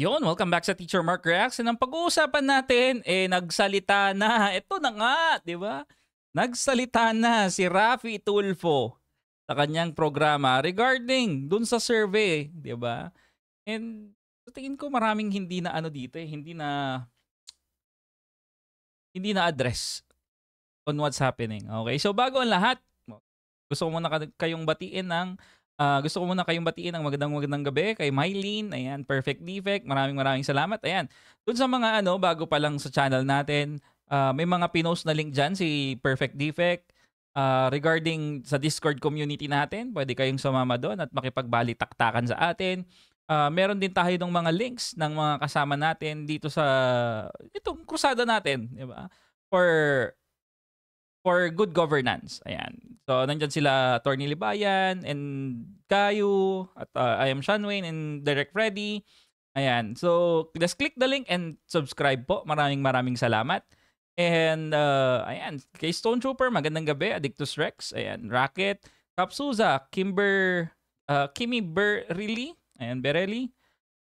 Yon, welcome back sa Teacher Mark Reacts. And ang pag-uusapan natin, eh, nagsalita na. Ito na nga, di ba? Nagsalita na si Rafi Tulfo sa kanyang programa regarding dun sa survey, di ba? And sa tingin ko maraming hindi na ano dito eh, hindi na hindi na address on what's happening. Okay, so bago ang lahat, gusto ko muna kayong batiin ng Uh, gusto ko muna kayong batiin ng magandang magandang gabi kay Mylene. Ayan, Perfect Defect. Maraming maraming salamat. Ayan. Doon sa mga ano, bago pa lang sa channel natin, uh, may mga pinost na link dyan si Perfect Defect. Uh, regarding sa Discord community natin, pwede kayong sumama doon at makipagbalitaktakan sa atin. Uh, meron din tayo ng mga links ng mga kasama natin dito sa itong krusada natin, di ba? For for good governance. Ayan. So, nandyan sila Attorney Libayan and Kayu at uh, I am Sean Wayne and Derek Freddy. Ayan. So, just click the link and subscribe po. Maraming maraming salamat. And, uh, ayan. Kay Stone Trooper, magandang gabi. Addictus Rex. Ayan. Rocket. Kapsuza. Kimber. Uh, Kimi Berrili. Ayan. Bereli.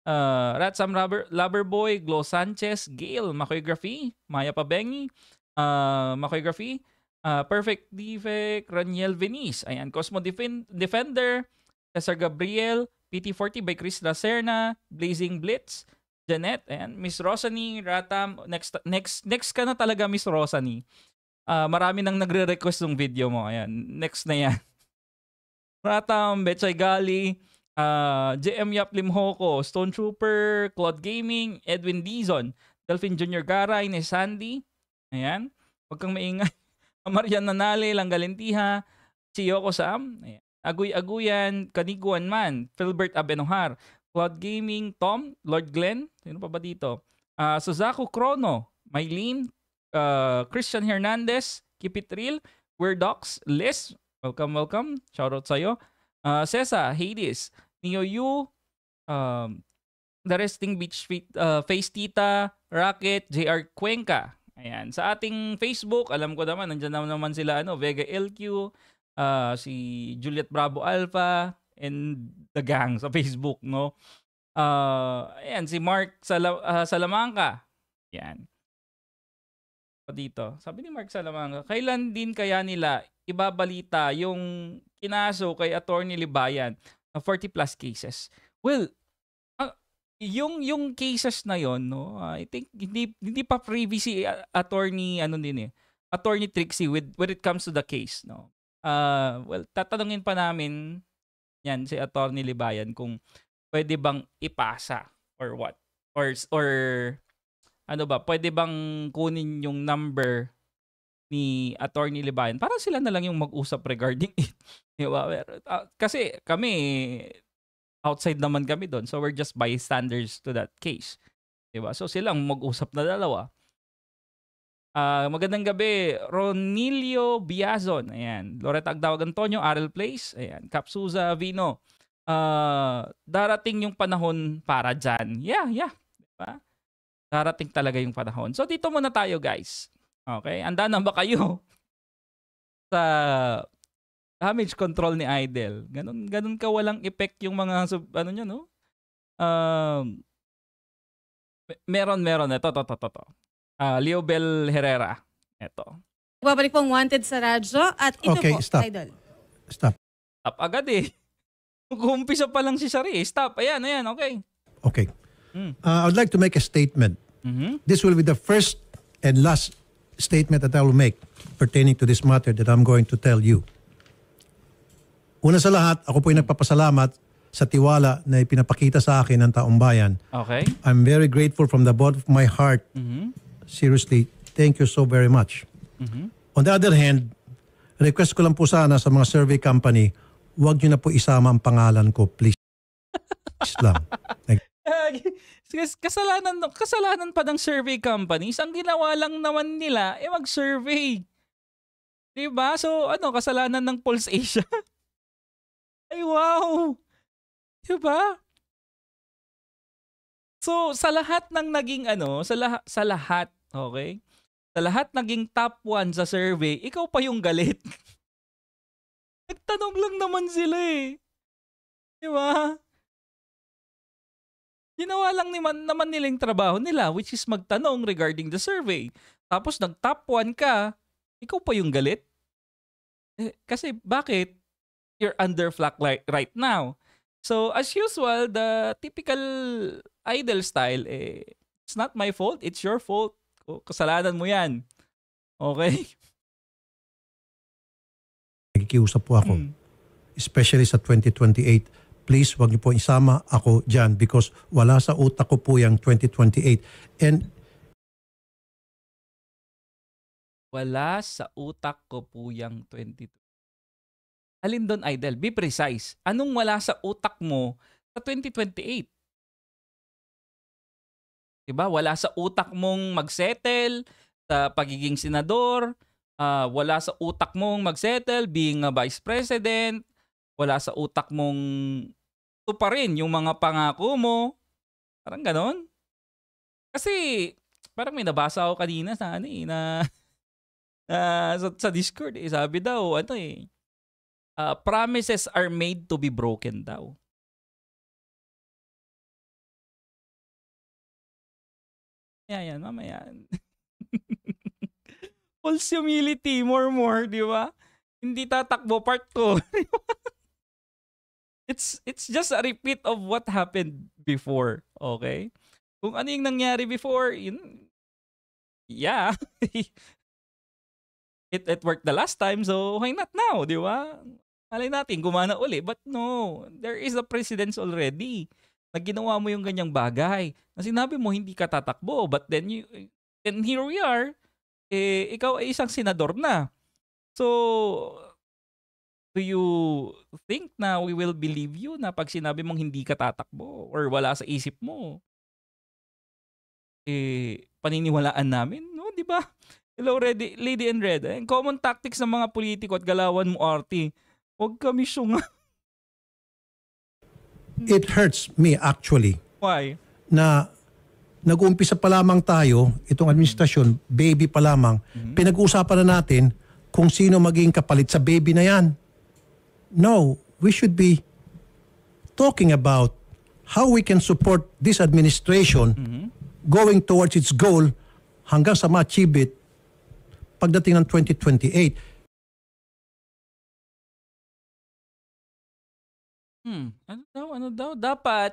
Uh, Ratsam Rubber, Loverboy. Glow Sanchez. Gail. Makoygraphy. Maya Pabengi. Uh, Makoygraphy. Uh, Perfect Defect, Raniel Venice. Ayan, Cosmo Defend- Defender, Cesar Gabriel, PT40 by Chris Lacerna, Blazing Blitz, Janet, ayan, Miss Rosany, Ratam, next next next ka na talaga Miss Rosany. Uh, marami nang nagre-request ng video mo. Ayan, next na yan. Ratam, Betchay Gali, uh, JM Yap Limhoko, Stone Trooper, Claude Gaming, Edwin Dizon, Delphine Junior Garay, ni Sandy. Ayan, huwag kang maingay. Marian Nanale, Langgalentiha, si Yoko Sam, Aguy-Aguyan, Kaniguan Man, Philbert Abenohar, Cloud Gaming, Tom, Lord Glenn, sino pa ba dito? Uh, Suzaku Chrono, Mylene, uh, Christian Hernandez, Keep It Real, Weirdox, Liz, welcome, welcome, shoutout sa'yo. Uh, Cesa, Hades, Neo Yu, um, The Resting Beach uh, Face Tita, Rocket, JR Cuenca, Ayan. Sa ating Facebook, alam ko naman, nandiyan naman, naman sila, ano, Vega LQ, uh, ah, si Juliet Bravo Alpha, and the gang sa Facebook, no? Uh, ayan, si Mark Sala, uh, Salamanca. Ayan. Dito. Sabi ni Mark Salamanca, kailan din kaya nila ibabalita yung kinaso kay Attorney Libayan na 40 plus cases? Well, yung yung cases na yon no I think hindi hindi pa privy si attorney ano din eh attorney Trixie with when it comes to the case no. Uh well tatanungin pa namin yan si attorney Libayan kung pwede bang ipasa or what or or ano ba pwede bang kunin yung number ni attorney Libayan. Para sila na lang yung mag-usap regarding it di ba? Uh, kasi kami outside naman kami doon. So we're just bystanders to that case. Diba? So silang mag-usap na dalawa. Uh, magandang gabi, Ronilio Biazon. Ayan. Loretta Agdawag Antonio, Arel Place. Ayan. Capsuza Vino. Uh, darating yung panahon para dyan. Yeah, yeah. Diba? Darating talaga yung panahon. So dito muna tayo guys. Okay? Anda na ba kayo sa damage control ni Idol. Ganun, ganun ka walang effect yung mga, sub, ano nyo, no? Um, meron, meron. Ito, to, to, to, to. Uh, Leo Bell Herrera. Ito. Babalik pong wanted sa radyo at ito okay, po, stop. Idol. Stop. Stop agad eh. Kung pa lang si Shari, stop. Ayan, ayan, okay. Okay. Mm. Uh, I would like to make a statement. Mm-hmm. This will be the first and last statement that I will make pertaining to this matter that I'm going to tell you. Una sa lahat, ako po ay nagpapasalamat sa tiwala na ipinapakita sa akin ng taong bayan. Okay. I'm very grateful from the bottom of my heart. Mm-hmm. Seriously, thank you so very much. Mm-hmm. On the other hand, request ko lang po sana sa mga survey company, huwag nyo na po isama ang pangalan ko, please. please lang. Thank kasalanan kasalanan pa ng survey companies ang ginawa lang naman nila eh mag-survey 'di ba so ano kasalanan ng Pulse Asia Ay, wow! Diba? So, sa lahat ng naging ano, sa, lah- sa lahat, okay? Sa lahat naging top 1 sa survey, ikaw pa yung galit. Nagtanong lang naman sila eh. Di? Ginawa lang naman, naman nila yung trabaho nila, which is magtanong regarding the survey. Tapos nag-top 1 ka, ikaw pa yung galit? Eh, kasi bakit? You're under flak li- right now. So, as usual, the typical idol style, eh, it's not my fault, it's your fault. Kasalanan mo yan. Okay? Nakikiusap po ako. Hmm. Especially sa 2028. Please, wag niyo po isama ako dyan because wala sa utak ko po yung 2028. And Wala sa utak ko po yung 22. Alin doon, Idol? Be precise. Anong wala sa utak mo sa 2028? Diba? Wala sa utak mong magsettle sa pagiging senador. Ah, wala sa utak mong magsettle being a vice president. Wala sa utak mong tuparin yung mga pangako mo. Parang ganon. Kasi parang may nabasa ako kanina sa ano eh, na Ah, sa, sa Discord eh, sabi daw, ano eh, ah, promises are made to be broken daw. Yan, yan, mamaya. False humility, more, more, di ba? Hindi tatakbo, part 2. it's, it's just a repeat of what happened before, okay? Kung ano yung nangyari before, yun, yeah. it, it worked the last time, so why not now, di ba? Malay natin, gumana uli. But no, there is a precedence already na ginawa mo yung ganyang bagay. Na sinabi mo, hindi ka tatakbo. But then, you, and here we are, eh, ikaw ay isang senador na. So, do you think na we will believe you na pag sinabi mong hindi ka tatakbo or wala sa isip mo, eh, paniniwalaan namin? No, di ba? Hello, ready, Lady in Red. Eh, common tactics ng mga politiko at galawan mo, RT. Huwag kami syunga. it hurts me actually Why? na nag-uumpisa pa lamang tayo, itong administrasyon, baby pa lamang, pinag-uusapan na natin kung sino maging kapalit sa baby na yan. No, we should be talking about how we can support this administration going towards its goal hanggang sa ma-achieve it pagdating ng 2028. Hmm, ano daw, ano daw? Dapat,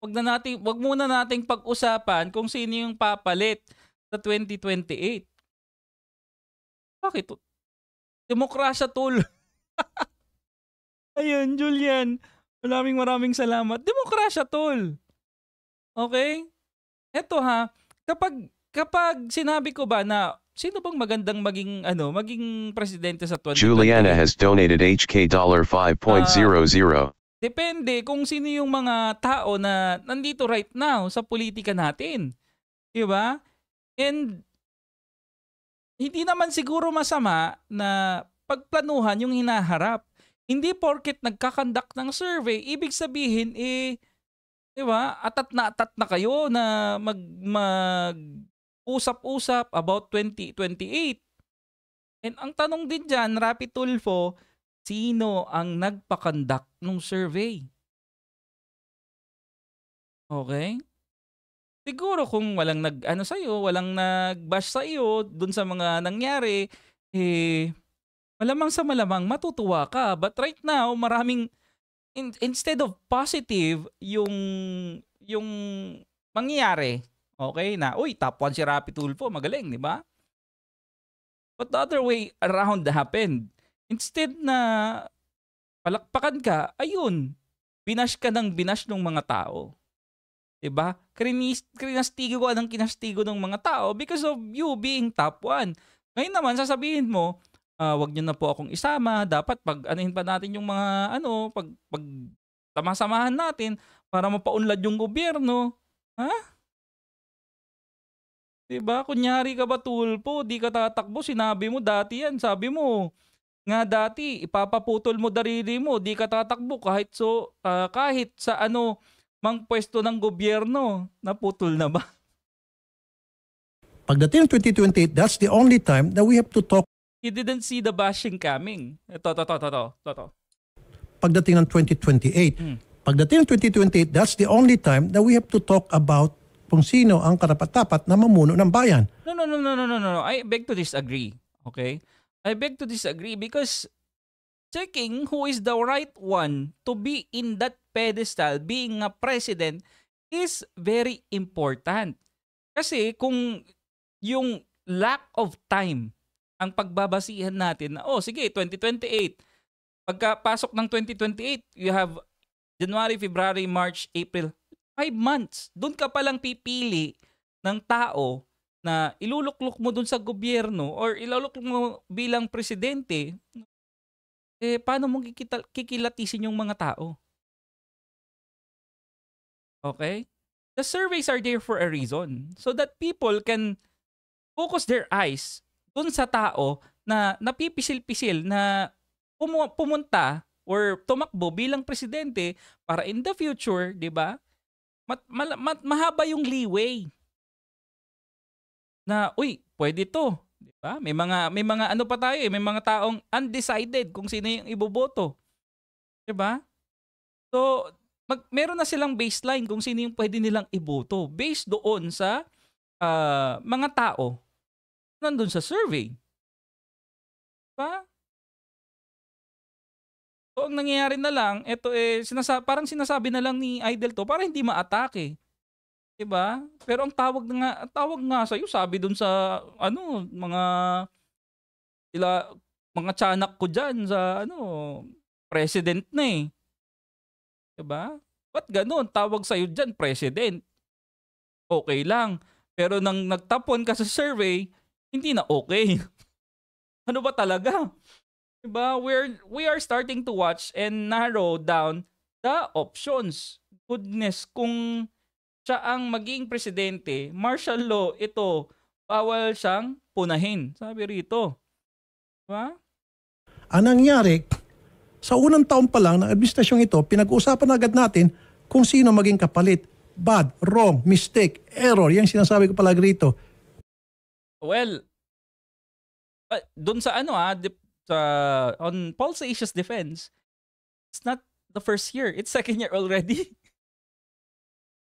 wag na natin, wag muna nating pag-usapan kung sino yung papalit sa 2028. Bakit? Demokrasya tool. Ayun, Julian. Maraming maraming salamat. Demokrasya tol. Okay? Eto ha, kapag kapag sinabi ko ba na sino bang magandang maging ano, maging presidente sa 2028? Juliana has donated HK dollar 5.00. Depende kung sino yung mga tao na nandito right now sa politika natin. 'Di ba? And hindi naman siguro masama na pagplanuhan yung hinaharap. Hindi porket nagkakandak ng survey, ibig sabihin eh 'di ba? Atat na atat na kayo na mag mag usap-usap about 2028. And ang tanong din dyan, Rapi Tulfo, sino ang nagpakandak ng survey? Okay? Siguro kung walang nag ano sa walang nag-bash sa iyo dun sa mga nangyari, eh malamang sa malamang matutuwa ka. But right now, maraming in- instead of positive yung yung mangyayari, okay, na uy, top 1 si Rapi Tulfo, magaling, di ba? But the other way around happened. Instead na palakpakan ka, ayun, binash ka ng binash ng mga tao. 'Di ba? Kinastigo ka ng kinastigo ng mga tao because of you being top 1. Ngayon naman, sasabihin mo, ah, wag niyo na po akong isama, dapat pag anuhin pa natin yung mga ano, pag pag tamasamahan natin para mapaunlad yung gobyerno. Ha? 'Di ba? Kunyari ka ba tulpo, di ka tatakbo, sinabi mo dati yan, sabi mo. Nga dati, ipapaputol mo darili mo, di ka tatakbo kahit so ah, kahit sa ano mang pwesto ng gobyerno, naputol na ba? Pagdating ng 2028, that's the only time that we have to talk You didn't see the bashing coming. Ito, to, to, to, to, to, to. pagdating ng 2028, Hmm. pagdating ng 2028, that's the only time that we have to talk about kung sino ang karapat-dapat na mamuno ng bayan. No, no, no, no, no, no, no. I beg to disagree. Okay? I beg to disagree because checking who is the right one to be in that pedestal, being a president, is very important. Kasi kung yung lack of time ang pagbabasihan natin na, oh sige, 2028. Pagkapasok ng 2028, you have January, February, March, April. Five months. Doon ka palang pipili ng tao na iluluklok mo doon sa gobyerno or iluluklok mo bilang presidente, eh paano mo kikita, kikilatisin yung mga tao? Okay? The surveys are there for a reason. So that people can focus their eyes dun sa tao na napipisil-pisil na pumu- pumunta or tumakbo bilang presidente para in the future, 'di ba? Mat, mal- mat- mahaba yung leeway na uy, pwede to, 'di ba? May mga may mga ano pa tayo, eh, may mga taong undecided kung sino yung iboboto. 'Di ba? So, mag, meron na silang baseline kung sino yung pwede nilang iboto based doon sa ah, mga tao nandun sa survey. Diba? So, ang nangyayari na lang, ito eh, sinasa- parang sinasabi na lang ni Idol to para hindi ma-atake. 'Di ba? Pero ang tawag nga, ang tawag nga sa sabi dun sa ano, mga sila mga tiyanak ko diyan sa ano, president na eh. 'Di ba? Ba't ganun? Tawag sa iyo diyan president. Okay lang. Pero nang nagtapon ka sa survey, hindi na okay. ano ba talaga? Diba? We're, we are starting to watch and narrow down the options. Goodness, kung siya ang maging presidente, martial law, ito, bawal siyang punahin. Sabi rito. Diba? Ang nangyari, sa unang taon pa lang ng administrasyong ito, pinag-uusapan agad natin kung sino maging kapalit. Bad, wrong, mistake, error. Yan sinasabi ko palagi rito. Well, uh, dun sa ano ah, sa, on Paul Saisia's defense, it's not the first year. It's second year already.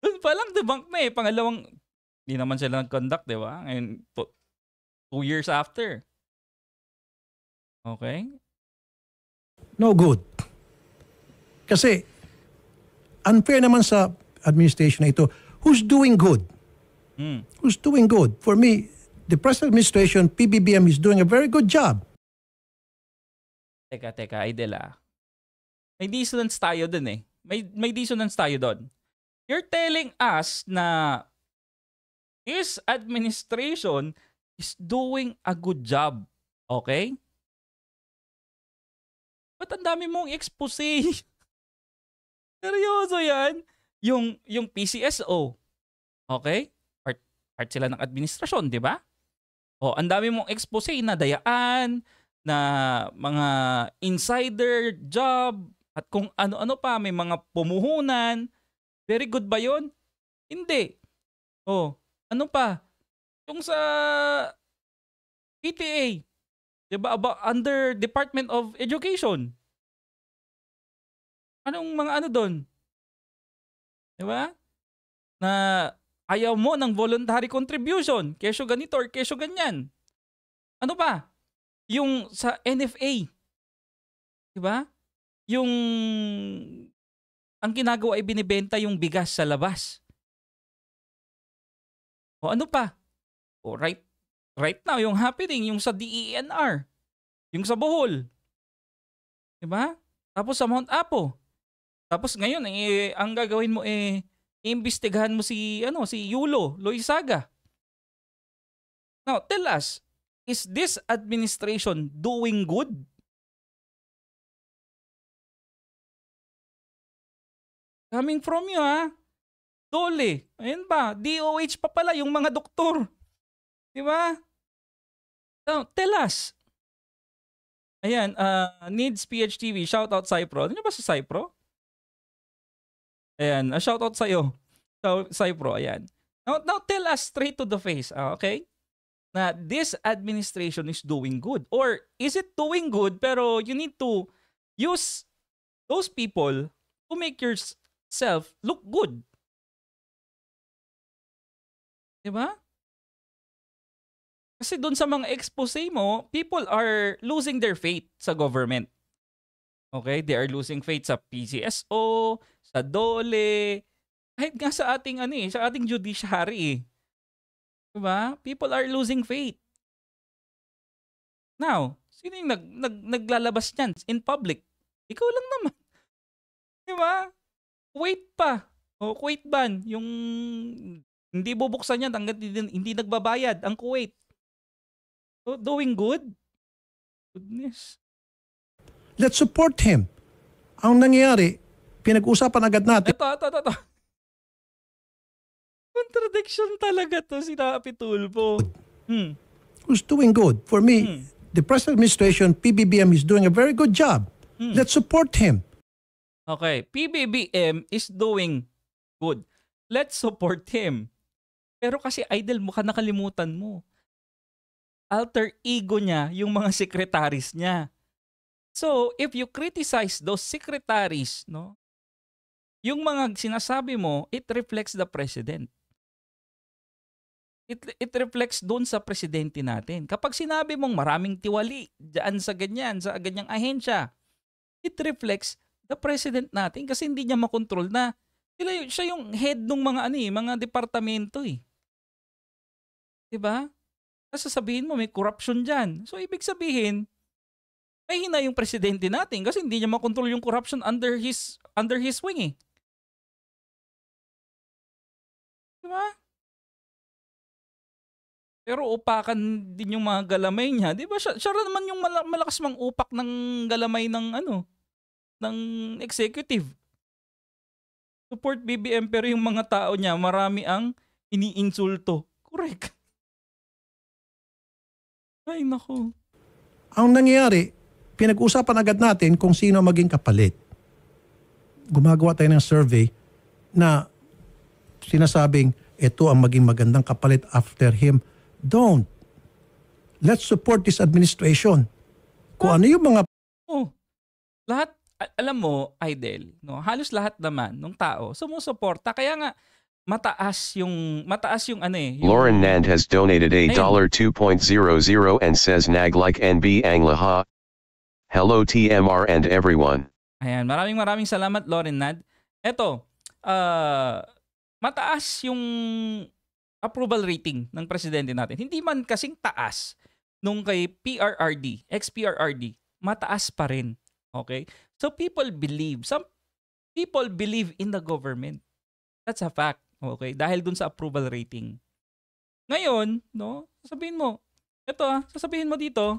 dun pa lang debunk na eh. Pangalawang, hindi naman sila nag-conduct, di ba? And two, two years after. Okay? No good. Kasi, unfair naman sa administration na ito. Who's doing good? Hmm. Who's doing good? For me, the present administration, PBBM is doing a very good job. Teka, teka, Idel ah. May dissonance tayo dun eh. May, may dissonance tayo doon. You're telling us na his administration is doing a good job. Okay? Ba't ang dami mong expose? Seryoso yan? Yung, yung PCSO. Okay? Part, part sila ng administrasyon, di ba? O, ang dami mong expose na dayaan, na mga insider job, at kung ano-ano pa, may mga pumuhunan. Very good ba yun? Hindi. Oh, ano pa? Yung sa PTA, 'di ba? About under Department of Education. Anong mga ano doon? 'Di ba? Na ayaw mo ng voluntary contribution, kesyo ganito or kesyo ganyan. Ano pa? Yung sa NFA. 'Di ba? Yung ang ginagawa ay binibenta yung bigas sa labas. O ano pa? O right right now yung happening yung sa DENR, yung sa Bohol. 'Di ba? Tapos sa Mount Apo. Tapos ngayon eh ang gagawin mo eh iimbestigahan mo si ano si Yulo Loizaga. Now, tell us, is this administration doing good? Coming from you ha. Dole. Ayun ba? DOH pa pala yung mga doktor. Di ba? So, tell us. Ayan, uh, needs PHTV. Shout out Cypro. Ano ba si Cypro? Ayan, a shout out sa'yo. So, Cypro, ayan. Now, now tell us straight to the face, ah, okay? Na this administration is doing good. Or is it doing good pero you need to use those people to make your itself look good. 'Di ba? Kasi doon sa mga expose mo, people are losing their faith sa government. Okay? They are losing faith sa PCSO, sa DOLE, kahit nga sa ating ano eh, sa ating judiciary eh. 'Di ba? People are losing faith. Now, sino yung nag, nag, naglalabas niyan in public? Ikaw lang naman. 'Di ba? Kuwait pa. O Kuwait ban, yung hindi bubuksan yan hanggat hindi, hindi nagbabayad ang Kuwait. So, doing good? Goodness. Let's support him. Ang nangyayari, pinag-usapan agad natin Ito, ito, ito, ito. Contradiction talaga to si Rapi Tulfo. Hmm. who's doing good. For me, Hmm. the present administration, PBBM, is doing a very good job. Hmm. Let's support him. Okay, PBBM is doing good. Let's support him. Pero kasi idol mo ka nakalimutan mo. Alter ego niya yung mga secretaries niya. So, if you criticize those secretaries, no? Yung mga sinasabi mo, it reflects the president. It, it reflects doon sa presidente natin. Kapag sinabi mong maraming tiwali dyan sa ganyan, sa ganyang ahensya, it reflects the president natin kasi hindi niya makontrol na sila, siya yung head ng mga ano eh, mga departamento eh. 'Di ba? Kasi sasabihin mo may corruption diyan. So ibig sabihin may hina yung presidente natin kasi hindi niya makontrol yung corruption under his under his wing eh. 'Di ba? Pero upakan din yung mga galamay niya. 'Di ba? Siya, siya naman yung mala- malakas mang upak ng galamay ng ano ng executive. Support BBM pero yung mga tao niya marami ang iniinsulto. Correct. Ay nako. Ang nangyayari, pinag-usapan agad natin kung sino maging kapalit. Gumagawa tayo ng survey na sinasabing ito ang maging magandang kapalit after him. Don't. Let's support this administration. Kung ano yung mga Oh. Lahat alam mo, Idol, no, halos lahat naman ng tao sumusuporta kaya nga mataas yung mataas yung ano eh. Yung, Lauren Nand has donated a dollar 2.00 and says nag like NB ang laha. Hello TMR and everyone. Ayan, maraming maraming salamat Lauren Nad. Eto, ah, mataas yung approval rating ng presidente natin. Hindi man kasing taas nung kay PRRD, ex-PRRD, mataas pa rin. Okay? So people believe, some people believe in the government. That's a fact. Okay? Dahil dun sa approval rating. Ngayon, no, sasabihin mo, eto ah, sasabihin mo dito,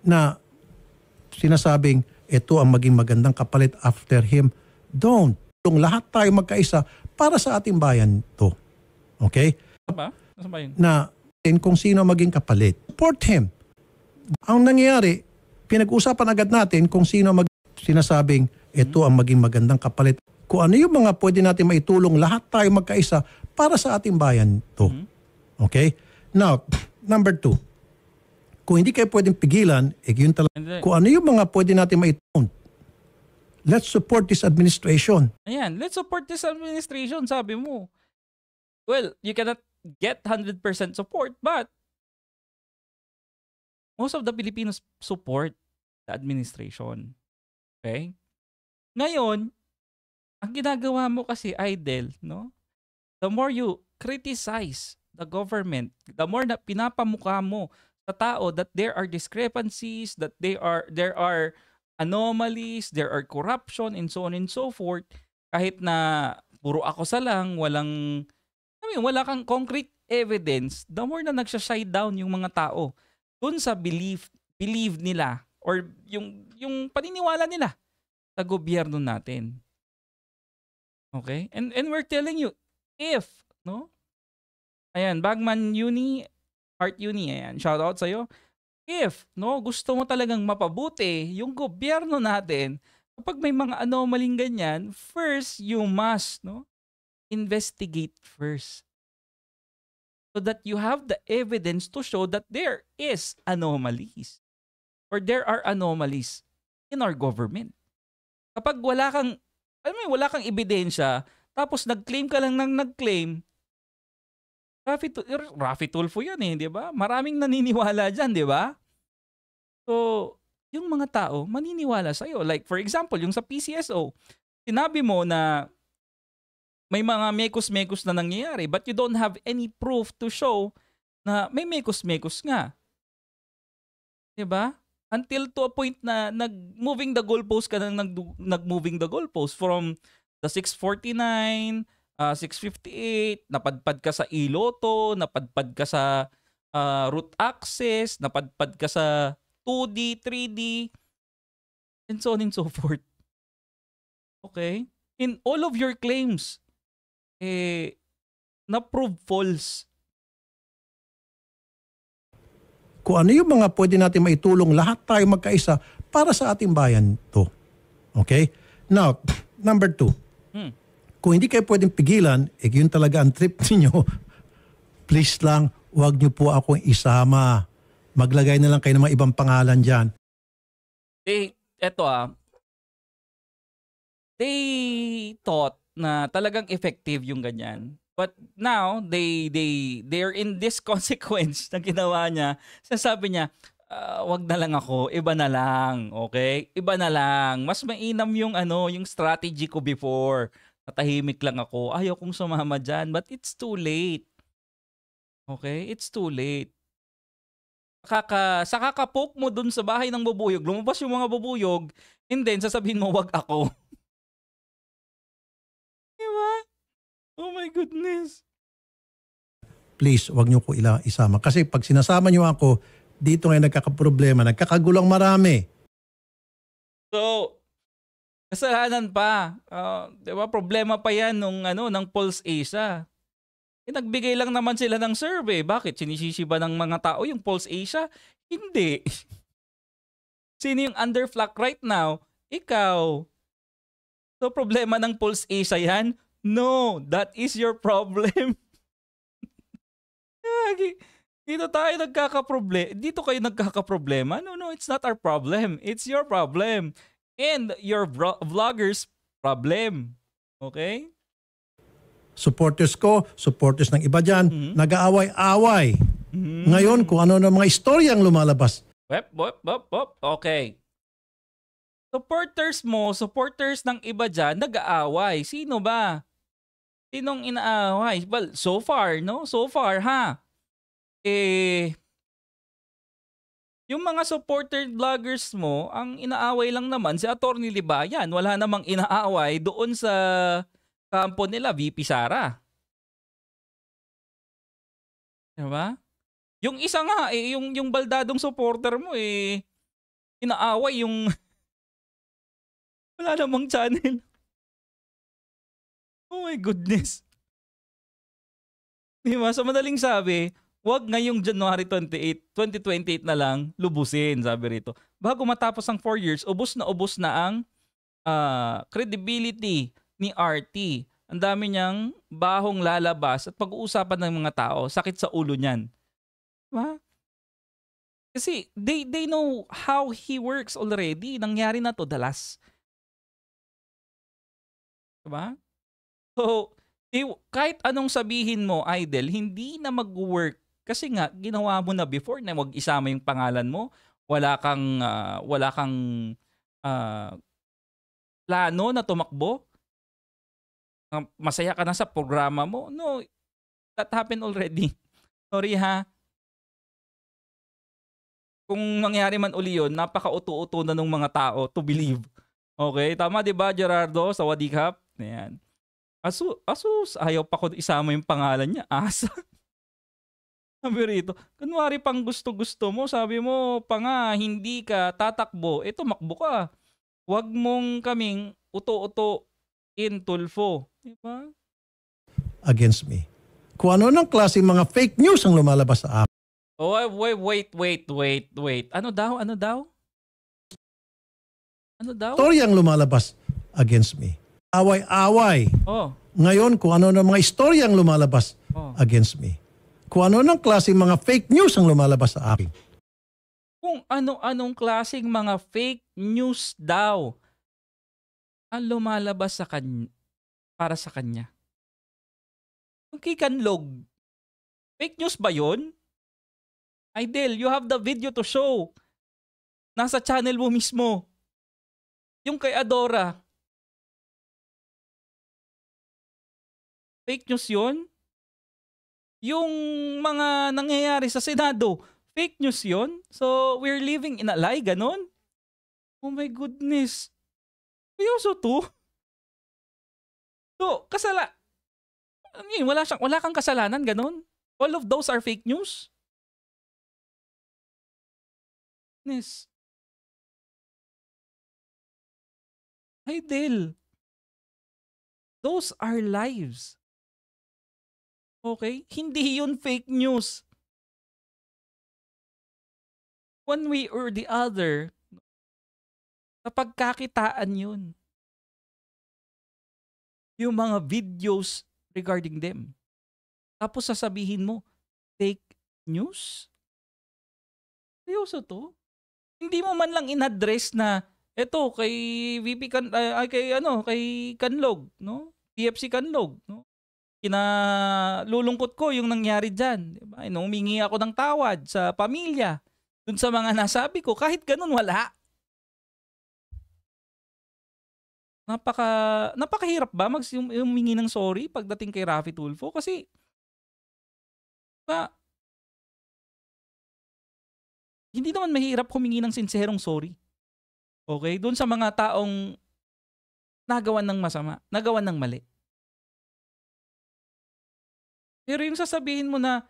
na sinasabing ito ang maging magandang kapalit after him. Don't. Kung lahat tayo magkaisa para sa ating bayan to. Okay? ano ba? Ano ba yun? Na kung sino maging kapalit. Support him. Ang nangyayari, pinag-usapan agad natin kung sino mag sinasabing ito ang maging magandang kapalit. Kung ano yung mga pwede natin maitulong, lahat tayo magkaisa para sa ating bayan to. Okay? Now, number two, kung hindi kayo pwedeng pigilan, eh yun talaga. Kung ano yung mga pwede natin maitulong, let's support this administration. Ayan, let's support this administration, sabi mo. Well, you cannot get 100% support, but most of the Filipinos support the administration. Okay? Ngayon, ang ginagawa mo kasi, Idol, no? The more you criticize the government, the more na pinapamukha mo sa tao that there are discrepancies, that they are there are anomalies, there are corruption, and so on and so forth. Kahit na puro ako sa lang, walang, I mean, wala kang concrete evidence, the more na nagsashy down yung mga tao dun sa belief, believe nila or yung, yung paniniwala nila sa gobyerno natin. Okay? And, and we're telling you, if, no? Ayan, Bagman Uni, Heart Uni, ayan, shout out sa'yo if no gusto mo talagang mapabuti yung gobyerno natin kapag may mga anomaling ganyan first you must no investigate first so that you have the evidence to show that there is anomalies or there are anomalies in our government Kapag wala kang, alam mo, wala kang ebidensya, tapos nag-claim ka lang ng nag-claim, Rafi, Rafi Tulfo yan eh, di ba? Maraming naniniwala dyan, di ba? So, yung mga tao, maniniwala sa'yo. Like, for example, yung sa PCSO, sinabi mo na may mga mekos-mekos na nangyayari but you don't have any proof to show na may mekos-mekos nga. 'Di ba? Until to a point na nag-moving the goalpost ka nang nag- nag-moving the goalpost from the 649, ah, 658, napadpad ka sa iloto, napadpad ka sa ah, root access, napadpad ka sa 2D, 3D, and so on and so forth. Okay? In all of your claims, eh, na-prove false. Kung ano yung mga pwede natin maitulong, lahat tayo magkaisa para sa ating bayan to. Okay? Now, number two. Hmm. Kung hindi kayo pwedeng pigilan, eh yun talaga ang trip ninyo, please lang, huwag niyo po akong isama. Maglagay na lang kayo ng mga ibang pangalan dyan. They, eto ah, they thought na talagang effective yung ganyan. But now, they, they, they're in this consequence na ginawa niya. Sasabi niya, "Ah, wag na lang ako, iba na lang, okay? Iba na lang. Mas mainam yung ano, yung strategy ko before. Natahimik lang ako. Ayaw kong sumama dyan, but it's too late. Okay? It's too late. Kaka, sa kakapoke mo dun sa bahay ng bubuyog, lumabas yung mga bubuyog, and then sasabihin mo, wag ako. diba? Oh my goodness. Please, huwag niyo ko ila isama. Kasi pag sinasama niyo ako, dito ngayon nagkakaproblema, nagkakagulang marami. So, kasalanan pa. Ah, 'di ba? Problema pa 'yan nung ano ng Pulse Asia. Eh, nagbigay lang naman sila ng survey. Bakit? Sinisisi ba ng mga tao yung Pulse Asia? Hindi. Sino yung under flak right now? Ikaw. So, problema ng Pulse Asia yan? No, that is your problem. Dito tayo nagkakaproblema. Dito kayo nagkakaproblema. No, no, it's not our problem. It's your problem. And your vlogger's problem. Okay? Supporters ko, supporters ng iba dyan, Mhm. nag-aaway-away. Mhm. Ngayon, kung ano na mga istoryang lumalabas, Wep, wep, wep, wep. Okay. Supporters mo, supporters ng iba dyan, nag-aaway. Sino ba? Sinong inaaway? Well, so far, no? So far, ha? Eh, yung mga supporter vloggers mo, ang inaaway lang naman si Atty. Libayan. Wala namang inaaway doon sa kampo nila, VP Sara. Diba? Yung isa nga, eh, yung, yung baldadong supporter mo, eh, inaaway yung... Wala namang channel. Oh my goodness. Di ba? Sa madaling sabi, wag ngayong January 28, 2028 na lang lubusin, sabi rito. Bago matapos ang 4 years, ubos na ubos na ang ah, credibility ni RT. Ang dami niyang bahong lalabas at pag-uusapan ng mga tao, sakit sa ulo niyan. Diba? Kasi they, they know how he works already. Nangyari na to dalas. Diba? So, eh, kahit anong sabihin mo, idol, hindi na mag-work. Kasi nga, ginawa mo na before na wag isama yung pangalan mo. Wala kang, ah, wala kang ah, plano na tumakbo. Masaya ka na sa programa mo. No, that happened already. Sorry ha. Kung mangyari man uli yun, napaka-uto-uto na ng mga tao to believe. Okay, tama 'di ba Gerardo sa Wadikap? Ayan. Asu, asus, ayaw pa ko isama yung pangalan niya. Asa. Sabi rito, kunwari pang gusto-gusto mo, sabi mo pa nga, hindi ka tatakbo, eh tumakbo ka. Huwag mong kaming uto-uto in tulfo. Diba? against me. Kung ano ng klase mga fake news ang lumalabas sa akin. Oh, wait, wait, wait, wait, wait. Ano daw? Ano daw? Ano daw? Istoryang lumalabas against me. Away-away. Oh, Ngayon, kung ano ng mga istoryang lumalabas oh. against me. Kung ano ng klase mga fake news ang lumalabas sa akin. Kung ano-anong klaseng mga fake news daw ang lumalabas sa kanya para sa kanya. Yung kay Kanlog, fake news ba yun? Idel, you have the video to show. Nasa channel mo mismo. Yung kay Adora. Fake news yun? Yung mga nangyayari sa Senado, fake news yun? So, we're living in a lie, ganon? Oh my goodness. Seryoso to? So, kasala... Ano yun, wala, siyang, wala kang kasalanan, ganon? All of those are fake news? Goodness. Idel. Those are lives. Okay? Hindi yun fake news. One way or the other, napagkakitaan yun. Yung mga videos regarding them. Tapos sasabihin mo, fake news? Seryoso to? Hindi mo man lang in-address na eto kay VP kan ay kay ano kay Kanlog no TFC Kanlog no kinalulungkot ko yung nangyari diyan di ba humingi ako ng tawad sa pamilya dun sa mga nasabi ko kahit ganun wala napaka napakahirap ba mag humingi ng sorry pagdating kay Rafi Tulfo kasi ba hindi naman mahirap humingi ng sinserong sorry Okay? Doon sa mga taong nagawan ng masama, nagawan ng mali. Pero yung sasabihin mo na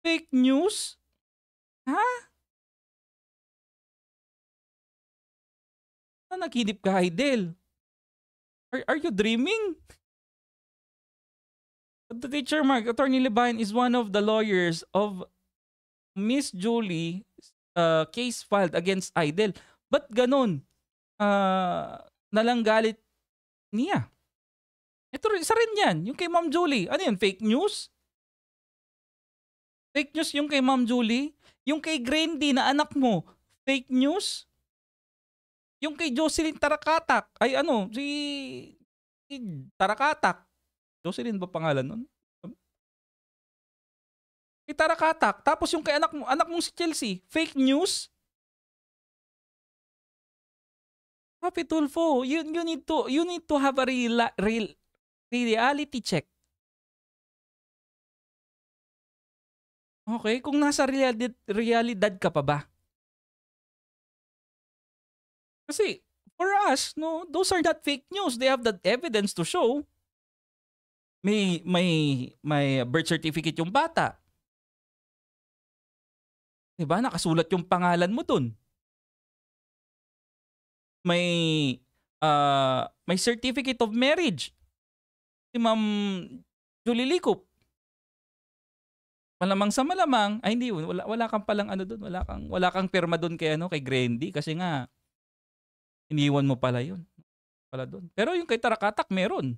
fake news, ha? Na nakinip ka, Idel? Are, are you dreaming? The teacher Mark, Attorney Libayan is one of the lawyers of Miss Julie uh, case filed against Idel. Ba't ganun? ah, nalang galit niya. Ito rin, isa rin yan. Yung kay Ma'am Julie. Ano yun? Fake news? Fake news yung kay Ma'am Julie? Yung kay Grandy na anak mo, fake news? Yung kay Jocelyn Tarakatak, ay ano, si, Tarakatak. Jocelyn ba pangalan nun? Si Tarakatak. Tapos yung kay anak mo, anak mong si Chelsea, fake news? Papi Tulfo, you, you need to you need to have a real, real reality check. Okay, kung nasa realidad, realidad ka pa ba? Kasi for us, no, those are not fake news. They have the evidence to show. May may may birth certificate yung bata. 'Di ba? Nakasulat yung pangalan mo dun may uh, may certificate of marriage si Ma'am Julie Licop. Malamang sa malamang, ay hindi wala wala kang palang ano doon, wala kang wala kang pirma doon kay ano kay Grandy kasi nga iniwan mo pala 'yun. Pala doon. Pero yung kay Tarakatak meron.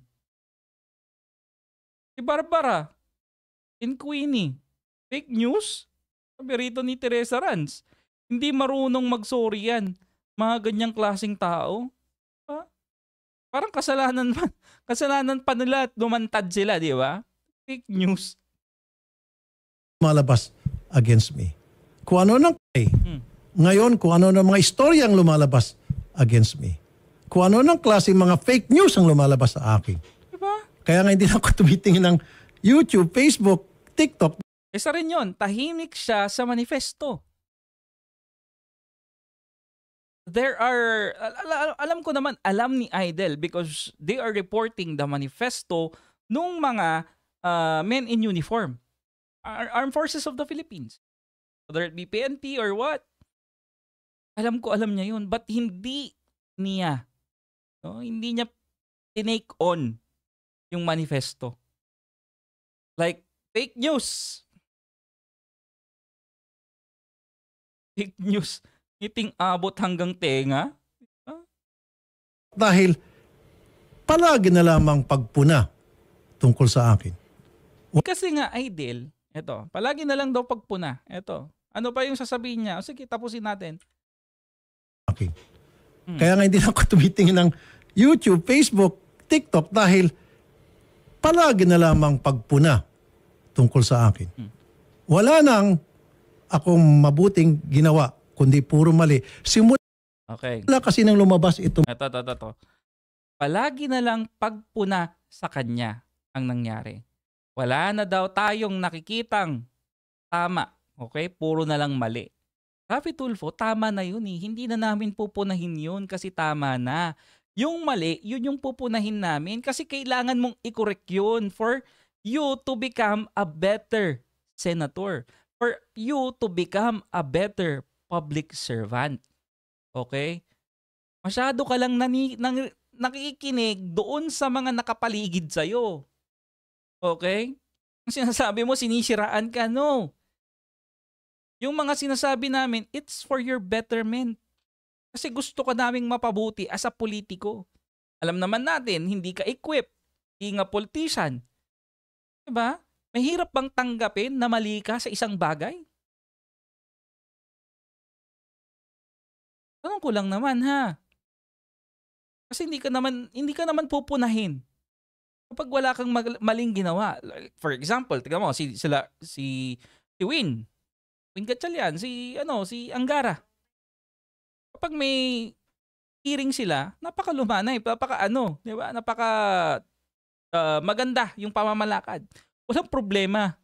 Si Barbara in Queenie. Fake news? Sabi rito ni Teresa Ranz. Hindi marunong mag-sorry yan mga ganyang klasing tao, ha? parang kasalanan pa, kasalanan pa nila at lumantad sila, di ba? Fake news. Lumalabas against me. Kung ano nang Hmm. ngayon, kung ano ng mga istoryang lumalabas against me. Kung ano ng klaseng mga fake news ang lumalabas sa akin. Di ba? Kaya nga hindi na ako tumitingin ng YouTube, Facebook, TikTok. Isa rin yun, tahimik siya sa manifesto. There are, al- al- alam ko naman, alam ni Idol because they are reporting the manifesto nung mga uh, men in uniform. Ar- Armed Forces of the Philippines. Whether it be PNP or what. Alam ko, alam niya yun. But hindi niya, no? hindi niya tinake on yung manifesto. Like, fake news. Fake news. Iting abot hanggang tenga. Dahil palagi na lamang pagpuna tungkol sa akin. Kasi nga, Idol, eto, palagi na lang daw pagpuna. Eto, ano pa yung sasabihin niya? O sige, tapusin natin. Akin. Hmm. Kaya nga hindi na ako tumitingin ng YouTube, Facebook, TikTok dahil palagi na lamang pagpuna tungkol sa akin. Wala nang akong mabuting ginawa, kundi puro mali. Simula Okay. kasi nang lumabas itong Ito, ito, ito, ito. Palagi na lang pagpuna sa kanya ang nangyari. Wala na daw tayong nakikitang tama. Okay? Puro na lang mali. Rafi Tulfo, tama na yun eh. Hindi na namin pupunahin yun kasi tama na. Yung mali, yun yung pupunahin namin kasi kailangan mong i-correct yun for you to become a better senator. For you to become a better public servant. Okay? Masyado ka lang nani, nang, nakikinig doon sa mga nakapaligid sa'yo. Okay? Ang sinasabi mo, sinisiraan ka. No. Yung mga sinasabi namin, it's for your betterment. Kasi gusto ka naming mapabuti as a politiko. Alam naman natin, hindi ka equipped. Hindi nga politician. Diba? Mahirap bang tanggapin na mali ka sa isang bagay? Tanong ko lang naman ha. Kasi hindi ka naman hindi ka naman pupunahin. Kapag wala kang maling ginawa. Like, For example, tingnan mo si sila si si Win. Win Gatchalian, si ano, si Angara. Kapag may hearing sila, napakalumanay, napaka ano, 'di ba? Napaka ah, maganda yung pamamalakad. Walang problema.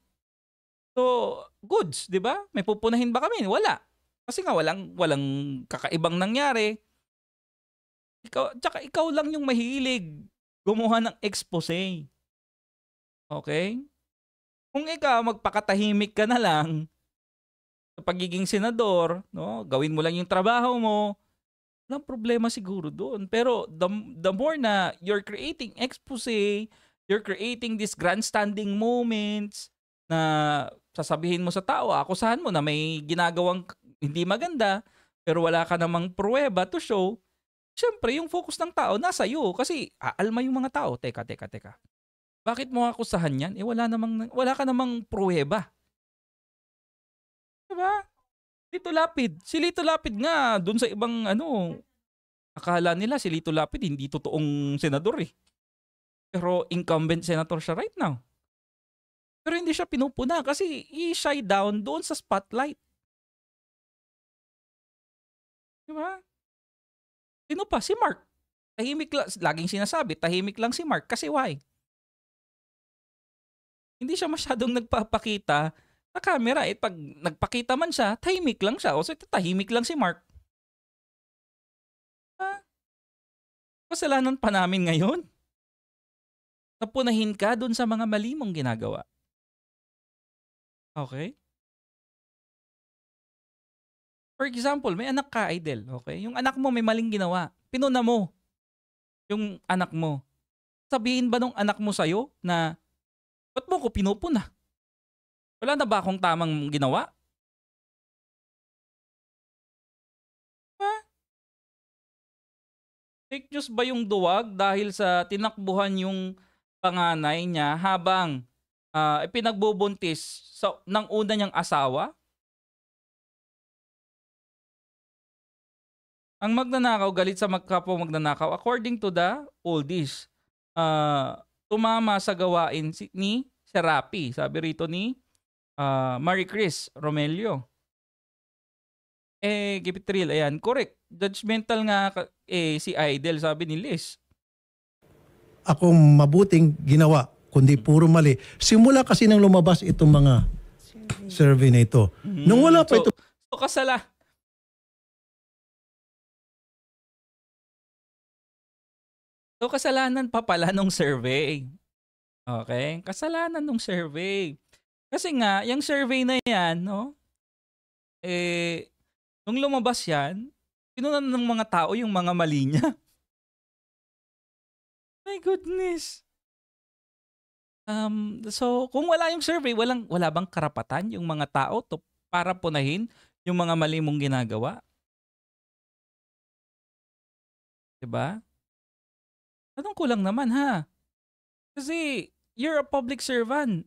So, goods, 'di ba? May pupunahin ba kami? Wala. Kasi nga walang walang kakaibang nangyari. Ikaw, tsaka ikaw lang yung mahilig gumawa ng expose. Okay? Kung ikaw magpakatahimik ka na lang sa pagiging senador, no? Gawin mo lang yung trabaho mo. Walang problema siguro doon. Pero the, the more na you're creating expose, you're creating these grandstanding moments na sasabihin mo sa tao, akusahan mo na may ginagawang hindi maganda, pero wala ka namang pruweba to show, syempre yung focus ng tao nasa iyo kasi aalma yung mga tao. Teka, teka, teka. Bakit mo akusahan yan? Eh wala namang wala ka namang pruweba. Ba? Lito Lapid. Si Lito Lapid nga doon sa ibang ano akala nila si Lito Lapid hindi totoong senador eh. Pero incumbent senator siya right now. Pero hindi siya pinupuna kasi i-shy down doon sa spotlight. Di ba? Sino pa? Si Mark. Tahimik lang. Laging sinasabi, tahimik lang si Mark. Kasi why? Hindi siya masyadong nagpapakita sa camera. Eh, pag nagpakita man siya, tahimik lang siya. O so, tahimik lang si Mark. Ha? Kasalanan pa namin ngayon. Napunahin ka dun sa mga mali mong ginagawa. Okay? For example, may anak ka, Idol. Okay? Yung anak mo may maling ginawa. Pinuna mo yung anak mo. Sabihin ba nung anak mo sa'yo na, ba't mo ko pinupuna? Wala na ba akong tamang ginawa? Ha? Fake news ba yung duwag dahil sa tinakbuhan yung panganay niya habang ah, ipinagbubuntis sa, ng una niyang asawa? Ang magnanakaw galit sa magkapwa magnanakaw according to the oldies. ah tumama sa gawain si, ni Serapi. Sabi rito ni ah, Marie Chris Romelio. Eh, keep it real. Ayan, correct. Judgmental nga eh, si Idol, sabi ni Liz. akong mabuting ginawa, kundi puro mali. Simula kasi nang lumabas itong mga survey na ito. Nung wala pa so, ito So, kasala. So, kasalanan pa pala nung survey. Okay? Kasalanan nung survey. Kasi nga, yung survey na yan, no? Eh, nung lumabas yan, pinunan ng mga tao yung mga mali niya. My goodness. Um, so, kung wala yung survey, walang, wala bang karapatan yung mga tao to para punahin yung mga mali mong ginagawa? 'Di ba? Tanong ko lang naman ha. Kasi you're a public servant.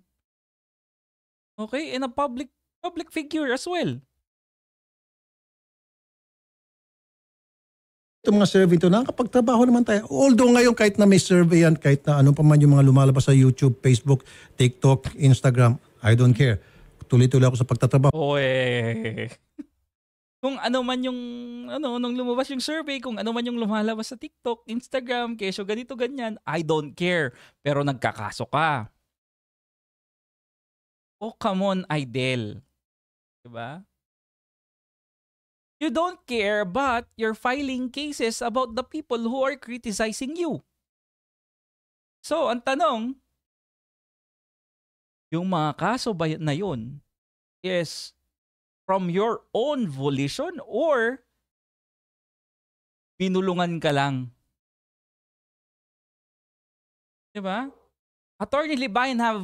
Okay? And a public public figure as well. itong mga survey ito, nakakapagtrabaho naman tayo. Although ngayon kahit na may survey yan, kahit na ano pa man yung mga lumalabas sa YouTube, Facebook, TikTok, Instagram, I don't care. Tuloy-tuloy ako sa pagtatrabaho. Oy. kung ano man yung ano nung lumabas yung survey, kung ano man yung lumalabas sa TikTok, Instagram, kesyo ganito ganyan, I don't care. Pero nagkakaso ka. Oh, come on, Idel. 'Di ba? You don't care but you're filing cases about the people who are criticizing you. So, ang tanong, yung mga kaso ba na yun is from your own volition or binulungan ka lang? Diba? Attorney Libayan have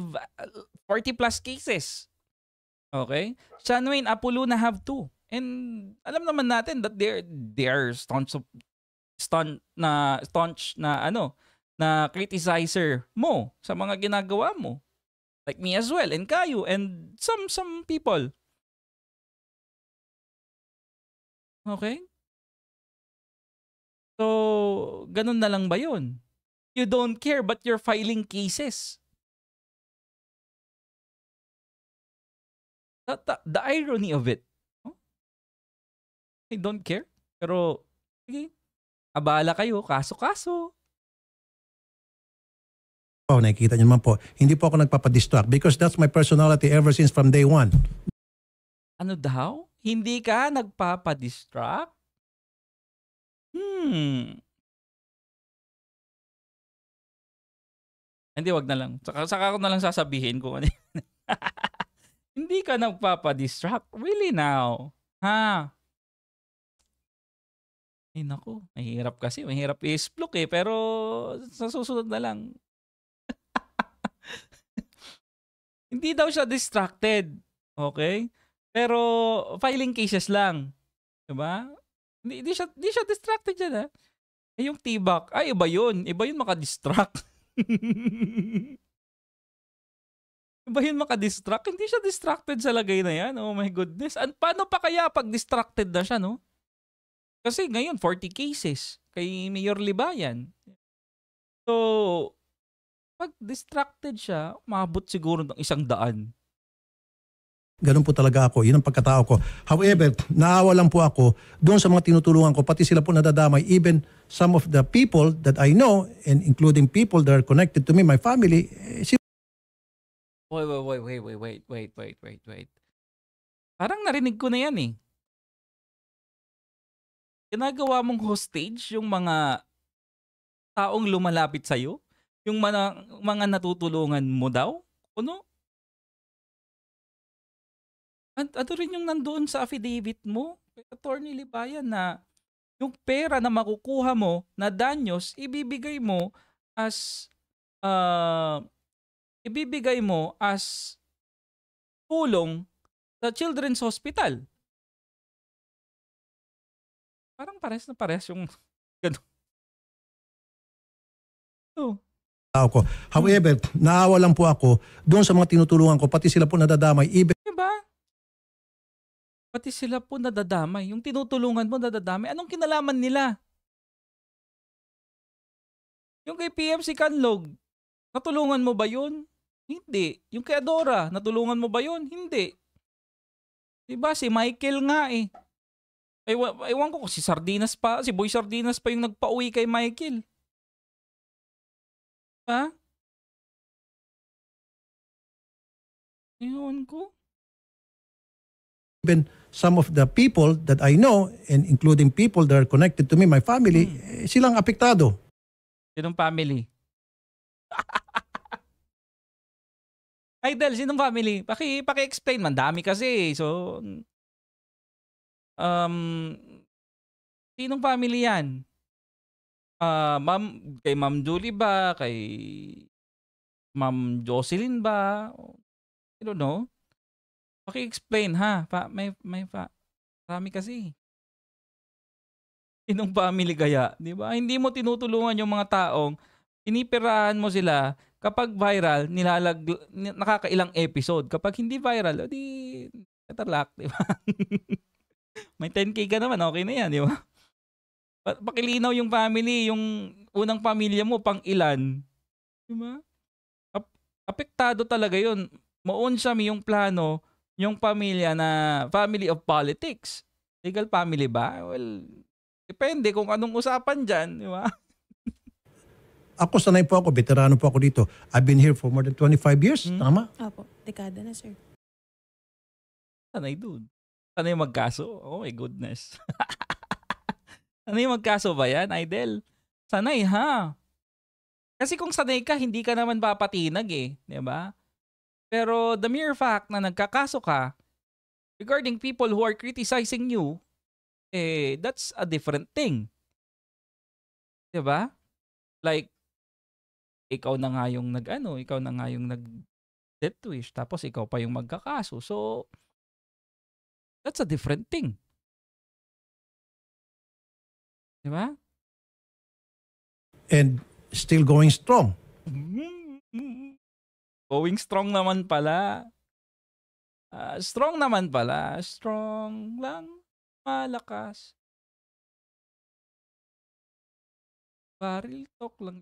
40 plus cases. Okay? Sean Wayne Apoluna have two. And alam naman natin that they're they're staunch staunch na staunch na ano na criticizer mo sa mga ginagawa mo. Like me as well and Kayo and some some people. Okay? So, ganun na lang ba yun? You don't care but you're filing cases. The, the, the irony of it, I don't care. Pero, sige, abala kayo, kaso-kaso. Oh, nakikita niyo naman po. Hindi po ako nagpapadistract because that's my personality ever since from day one. Ano daw? Hindi ka nagpapadistract? Hmm. Hindi, wag na lang. Saka, saka ko na lang sasabihin kung ano. Hindi ka nagpapadistract? Really now? Ha? Ay naku, mahirap kasi. Mahirap i-splook eh. Pero sa susunod na lang. Hindi daw siya distracted. Okay? Pero filing cases lang. Diba? Hindi, hindi, siya, hindi siya distracted dyan ha. Eh, yung tibak, ay iba yun. Iba yun makadistract. iba yun makadistract. Hindi siya distracted sa lagay na yan. Oh my goodness. An paano pa kaya pag distracted na siya, no? Kasi ngayon, 40 cases kay Mayor Libayan. So, pag distracted siya, maabot siguro ng isang daan. Ganun po talaga ako. Yun ang pagkatao ko. However, naawa lang po ako doon sa mga tinutulungan ko. Pati sila po nadadamay. Even some of the people that I know and including people that are connected to me, my family, eh, Wait, wait, wait, wait, wait, wait, wait, wait, wait, wait. Parang narinig ko na yan eh. Ginagawa mong hostage yung mga taong lumalapit sa'yo? Yung mga, mga natutulungan mo daw? Ano? At ano rin yung nandoon sa affidavit mo? Attorney Libayan na yung pera na makukuha mo na danyos, ibibigay mo as uh, ibibigay mo as tulong sa Children's Hospital. Parang pares na pares yung ganun. Oh. tao ko. However, naawa lang po ako doon sa mga tinutulungan ko. Pati sila po nadadamay. Even Diba? Pati sila po nadadamay. Yung tinutulungan mo nadadamay. Anong kinalaman nila? Yung kay PMC Canlog, natulungan mo ba yun? Hindi. Yung kay Adora, natulungan mo ba yun? Hindi. Diba? Si Michael nga eh. Ewan, ewan ko kung si Sardinas pa, si Boy Sardinas pa yung nagpa-uwi kay Michael. Diba? Ewan ko. even some of the people that I know and including people that are connected to me, my family, eh, silang apektado. Sinong family? Idol, sinong family? Paki, paki-explain man. Dami kasi. So, um, sinong family yan? Ah, ma'am, kay Ma'am Julie ba? Kay Ma'am Jocelyn ba? I don't know. Paki-explain ha. Pa, may, may pa. Marami kasi. Sinong family kaya? Di ba? Hindi mo tinutulungan yung mga taong inipirahan mo sila kapag viral, nilalag, ni- nakakailang episode. Kapag hindi viral, o di, katalak, di ba? May 10k ka naman, okay na yan, di ba? Pa- pakilinaw yung family, yung unang pamilya mo, pang ilan. Diba? Ap- apektado talaga yun. Maon siya yung plano, yung pamilya na family of politics. Legal family ba? Well, depende kung anong usapan dyan, di ba? Ako sanay po ako, veterano po ako dito. I've been here for more than 25 years. Hmm. Tama? Opo, dekada na, sir. Sanay dun. Sanay magkaso? Oh my goodness. sanay magkaso ba yan, Idel? Sanay ha. Kasi kung sanay ka, hindi ka naman papatinag eh. Di ba? Pero the mere fact na nagkakaso ka regarding people who are criticizing you, eh, that's a different thing. Di ba? Like, ikaw na nga yung nag-ano, ikaw na nga yung nag death wish, tapos ikaw pa yung magkakaso. So, that's a different thing. Di ba? And still going strong. Going strong naman pala. Ah, strong naman pala. Strong lang. Malakas. Barrel talk lang.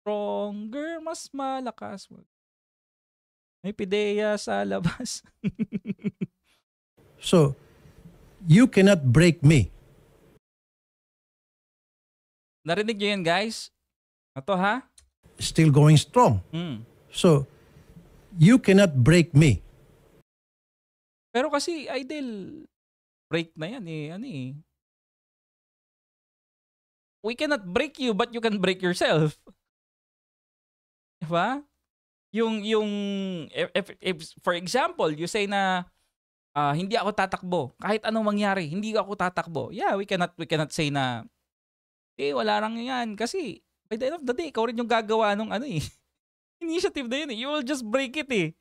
Stronger, mas malakas. May pideya sa labas. So, you cannot break me. Narinig nyo yan, guys? Ito, ha? Still going strong. Hmm. So, you cannot break me. Pero kasi, Idol, break na yan eh. Ano eh. We cannot break you, but you can break yourself. Diba? Yung, yung, if, if, for example, you say na, ah, hindi ako tatakbo. Kahit anong mangyari, hindi ako tatakbo. Yeah, we cannot, we cannot say na, eh, wala lang yan. Kasi, by the end of the day, ikaw rin yung gagawa nung ano eh. Initiative na yun eh. You will just break it eh.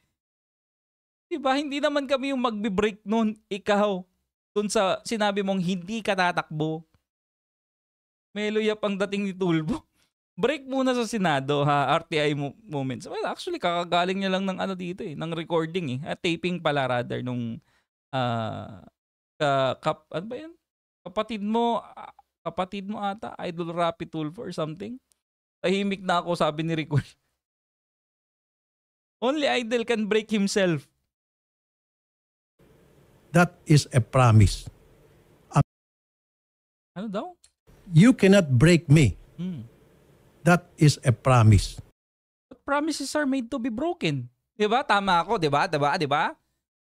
Diba? Hindi naman kami yung magbe-break nun. Ikaw. Dun sa sinabi mong hindi ka tatakbo. Meloya pang dating ni Tulbo. Break muna sa Senado ha, RTI mo- moments. Well, actually, kakagaling niya lang ng ano dito eh, ng recording eh. At taping pala rather nung ah ka, kap, ano ba yan? Kapatid mo, kapatid mo ata, Idol Rapi Tulfo or something. Tahimik na ako, sabi ni Rico. Only Idol can break himself. That is a promise. Ano daw? You cannot break me. Hmm. That is a promise. But promises are made to be broken. 'Di ba? Tama ako, 'di ba? 'Di ba? 'Di ba?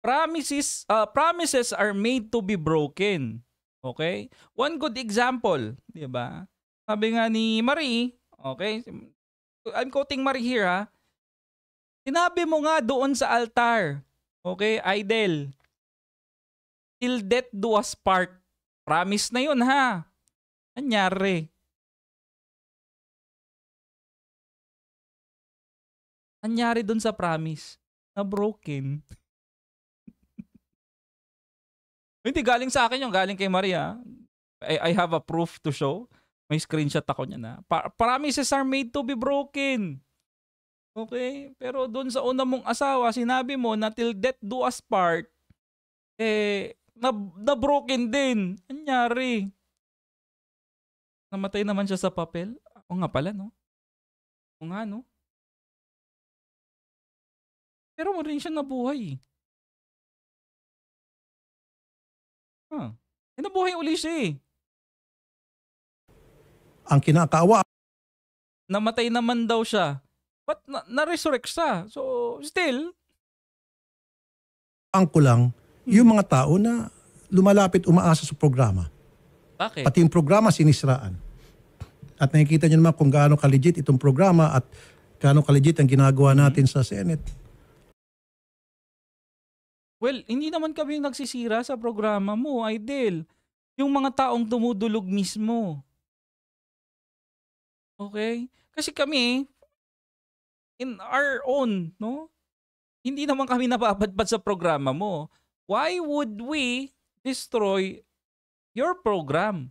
Promises uh, promises are made to be broken. Okay? One good example, 'di ba? Sabi nga ni Marie, okay? I'm quoting Marie here ha. Sinabi mo nga doon sa altar. Okay, Idol. Till death do us part. Promise na 'yun ha. Anyari. Anyari dun sa promise na broken. Hindi, galing sa akin yung galing kay Maria. I, I have a proof to show. May screenshot ako niya na. Pa- promises are made to be broken. Okay? Pero doon sa una mong asawa, sinabi mo na till death do us part, eh, na, na broken din. Anyari? Namatay naman siya sa papel? O nga pala, no? O nga, no? Pero mo rin siya nabuhay. Huh. Eh, nabuhay uli siya eh. Ang kinakaawa, Namatay naman daw siya. But na- na-resurrect siya. So, still, ang ko lang, yung mga tao na lumalapit umaasa sa programa. bakit? Pati yung programa sinisraan. At nakikita nyo naman kung gaano kaligit itong programa at gaano kaligit ang ginagawa natin sa Senate. Well, hindi naman kami nagsisira sa programa mo, Idel. Yung mga taong tumudulog mismo. Okay? Kasi kami, in our own, no? Hindi naman kami napapadpad sa programa mo. Why would we destroy your program?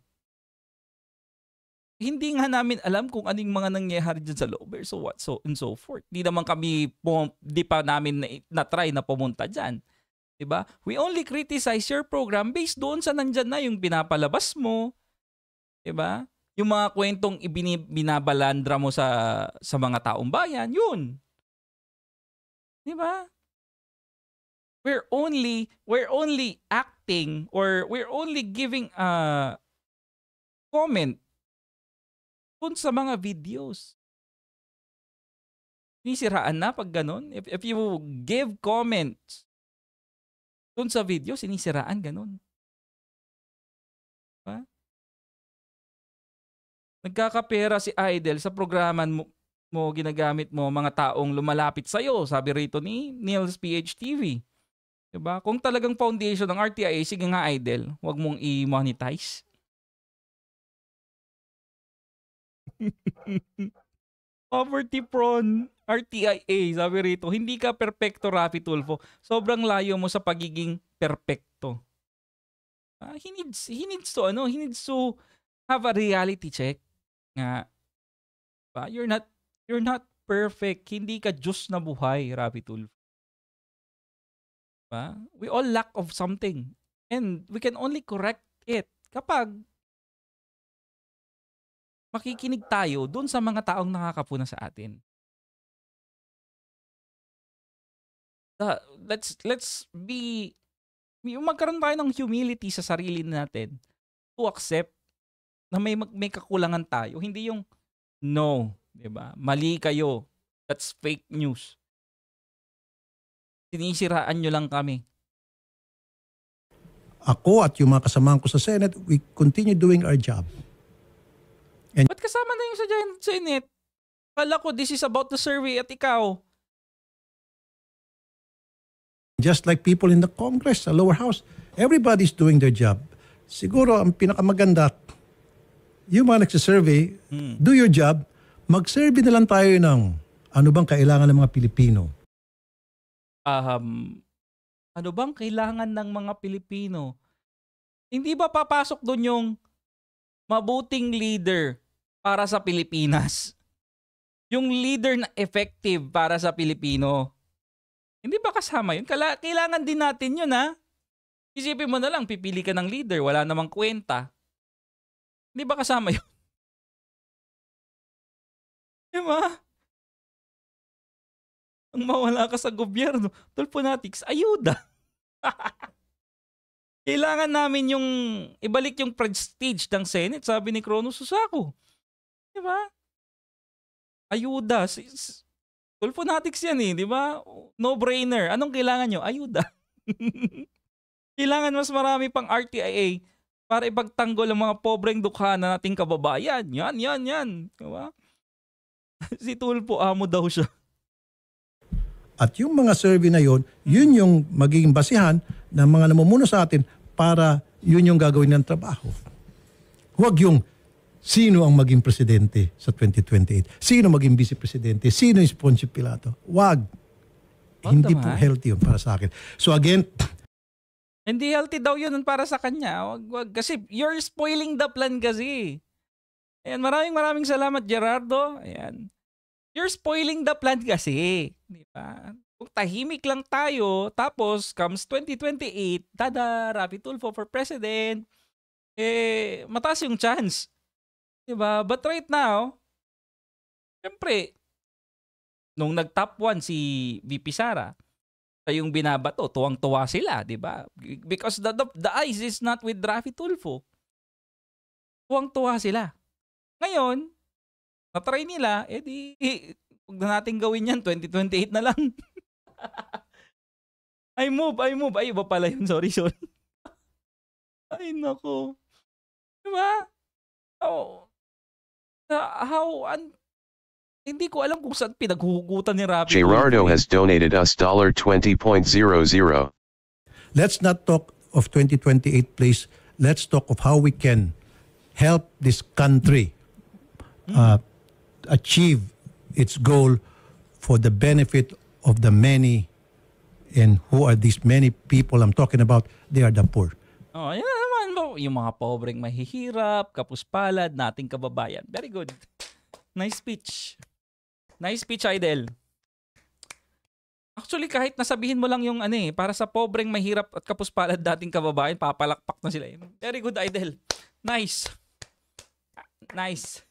Hindi nga namin alam kung anong mga nangyayari dyan sa Lover, so what, so and so forth. Di naman kami, pum- di pa namin na, na-try na pumunta dyan. 'Di ba? We only criticize your program based doon sa nandyan na yung pinapalabas mo, 'Di ba? Yung mga kwentong ibini- binabalandra mo sa sa mga taong bayan, yun. 'Di ba? We're only we're only acting or we're only giving a comment dun sa mga videos. Sinisiraan na pag ganun. If, if you give comments dun sa video, sinisiraan ganun. Diba? Nagkakapera si Idol sa programa mo, mo ginagamit mo mga taong lumalapit sa'yo. Sabi rito ni Nils PHTV. Diba? Kung talagang foundation ng RTIA, sige nga Idol, wag mong i-monetize. Poverty prone RTIA, sabi rito, hindi ka perpekto Rafi Tulfo. Sobrang layo mo sa pagiging perpekto. Ah, he needs he needs to ano, he needs to have a reality check. Nga ba, you're not you're not perfect. Hindi ka Diyos na buhay, Rafi Tulfo. Ba? We all lack of something. And we can only correct it kapag makikinig tayo doon sa mga taong nakakapuna sa atin. Uh, let's let's be yung magkaroon tayo ng humility sa sarili natin to accept na may may kakulangan tayo. Hindi yung no, 'di ba? Mali kayo. That's fake news. Sinisiraan nyo lang kami. Ako at yung mga kasamahan ko sa Senate, we continue doing our job. Ba't kasama na yung sa Senate? Kala ko this is about the survey at ikaw. Just like people in the Congress, sa lower house, everybody's doing their job. Siguro ang pinakamaganda, yung mga nagsisurvey, Hmm. do your job, mag-survey na lang tayo ng ano bang kailangan ng mga Pilipino. Um, ano bang kailangan ng mga Pilipino? Hindi ba papasok doon yung mabuting leader para sa Pilipinas? Yung leader na effective para sa Pilipino. Hindi ba kasama yun? Kala- kailangan din natin yun ha. Isipin mo na lang, pipili ka ng leader, wala namang kwenta. Hindi ba kasama yun? Di ba? Ang mawala ka sa gobyerno, tulponatics, ayuda. Kailangan namin yung ibalik yung prestige ng Senate, sabi ni Crono Susako. Di ba? Ayuda. Tulponatics yan eh, di ba? No-brainer. Anong kailangan nyo? Ayuda. kailangan mas marami pang RTIA para ipagtanggol ang mga pobreng dukha na nating kababayan. Yan, yan, yan. Di ba? si Tulpo, amo daw siya. At yung mga survey na yon, yun yung magiging basihan ng mga namumuno sa atin para yun yung gagawin ng trabaho. Huwag yung sino ang maging presidente sa 2028. Sino maging vice presidente? Sino yung Poncio Pilato? Wag Hindi po healthy yun para sa akin. So again, Hindi healthy daw yun para sa kanya. Wag, wag, kasi you're spoiling the plan kasi. Ayan, maraming maraming salamat Gerardo. Ayan. You're spoiling the plan kasi. Di ba? Kung tahimik lang tayo, tapos comes 2028, tada, Rafi Tulfo for president, eh, mataas yung chance. Di ba? But right now, syempre, nung nag-top 1 si VP Sara, siya yung binabato, tuwang-tuwa sila, di ba? Because the, the, the eyes is not with Rafi Tulfo. Tuwang-tuwa sila. Ngayon, na-try nila, eh di, huwag na natin gawin yan, 2028 na lang. I move, I move. Ay, iba pala yun. Sorry, sorry. Ay, nako. Diba? Oh, how, an, hindi ko alam kung saan pinaghuhugutan ni Rafi. Gerardo has donated us $20.00. let's not talk of 2028, please. Let's talk of how we can help this country uh, achieve its goal for the benefit of the many. And who are these many people I'm talking about? They are the poor. Oh, yan mo. Yung mga pobreng mahihirap, kapuspalad, nating kababayan. Very good. Nice speech. Nice speech, Idel. Actually, kahit nasabihin mo lang yung ano eh, para sa pobreng mahirap at kapuspalad dating kababayan, papalakpak na sila. eh. Very good, Idel. Nice. Nice.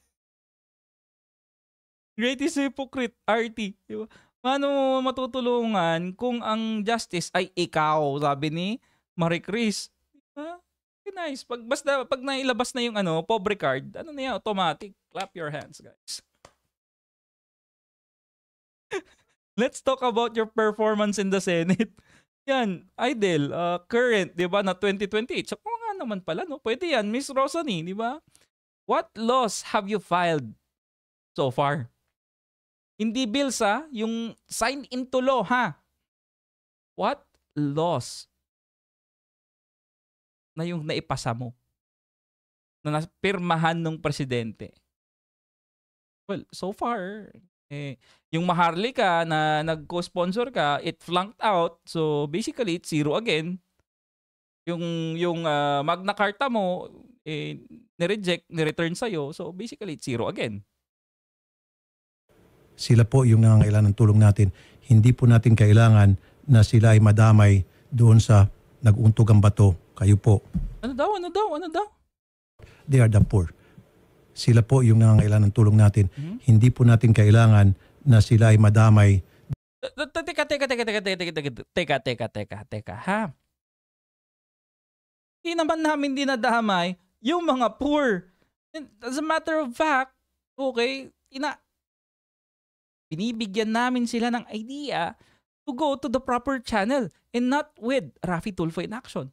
Greatest hypocrite, RT. Di ba? Paano matutulungan kung ang justice ay ikaw, sabi ni Marie Chris. Diba? Nice. Pag, basta, pag nailabas na yung ano, pobre card, ano na yan, automatic. Clap your hands, guys. Let's talk about your performance in the Senate. Yan, Idol, uh, current, di ba, na 2028. So, nga naman pala, no? Pwede yan, Miss Rosany, di ba? What laws have you filed so far? Hindi bills ha, yung sign into law ha. What laws na yung naipasa mo? Na napirmahan ng presidente? Well, so far, eh, yung Maharlika na nag-co-sponsor ka, it flunked out. So basically, it's zero again. Yung yung uh, Magna Carta mo eh ni-reject, ni-return sa So basically, it's zero again. Sila po yung nangangailangan ng tulong natin. Hindi po natin kailangan na sila ay madamay doon sa nag-untog ang bato. Kayo po. Ano daw? Ano daw? Ano daw? They are the poor. Sila po yung nangangailangan ng tulong natin. Hmm? Hindi po natin kailangan na sila ay madamay Teka, teka, teka, teka, teka, teka, teka, teka, teka, teka, teka, ha? Hindi naman namin dinadamay yung mga poor. And As a matter of fact, okay, ina, binibigyan namin sila ng idea to go to the proper channel and not with Rafi Tulfo in action.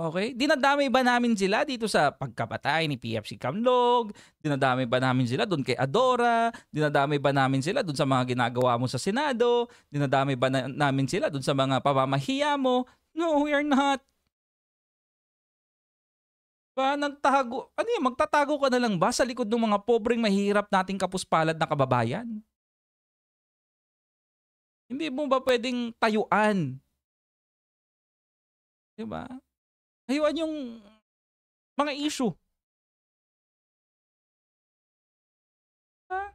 Okay? Dinadamay ba namin sila dito sa pagkapatay ni PFC Kamlog? Dinadamay ba namin sila doon kay Adora? Dinadamay ba namin sila doon sa mga ginagawa mo sa Senado? Dinadamay ba na- namin sila doon sa mga pamamahiya mo? No, we are not. Ba, nagtago, ano yun, magtatago ka na lang ba sa likod ng mga pobreng mahirap nating kapuspalad na kababayan? Hindi mo ba pwedeng tayuan? Di? Tayuan yung mga issue. Ha?